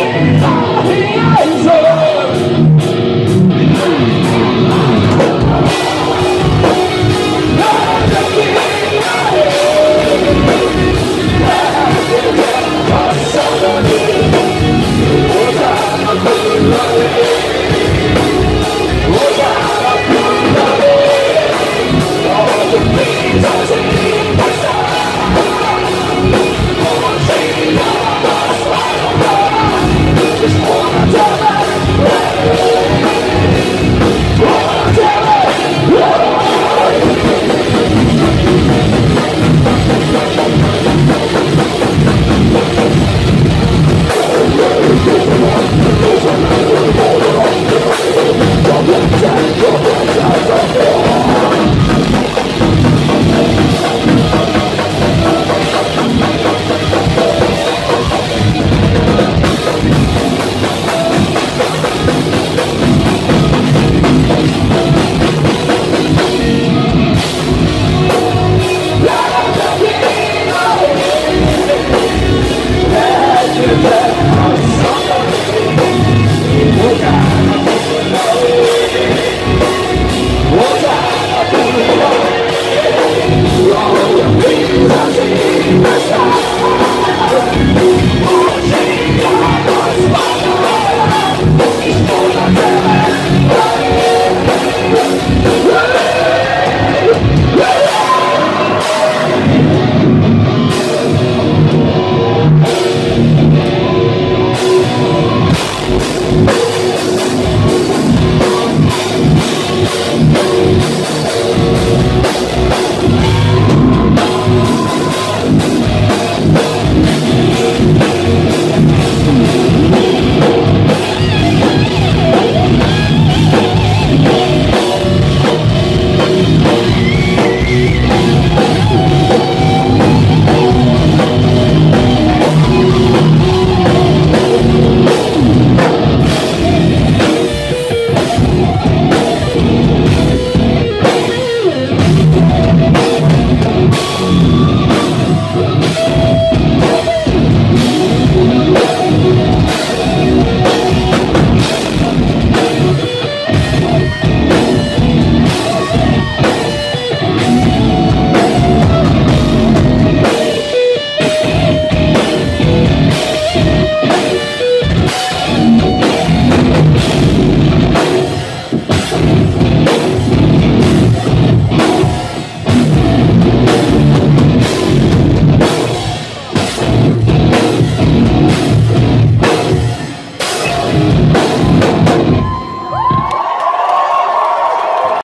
He is alive.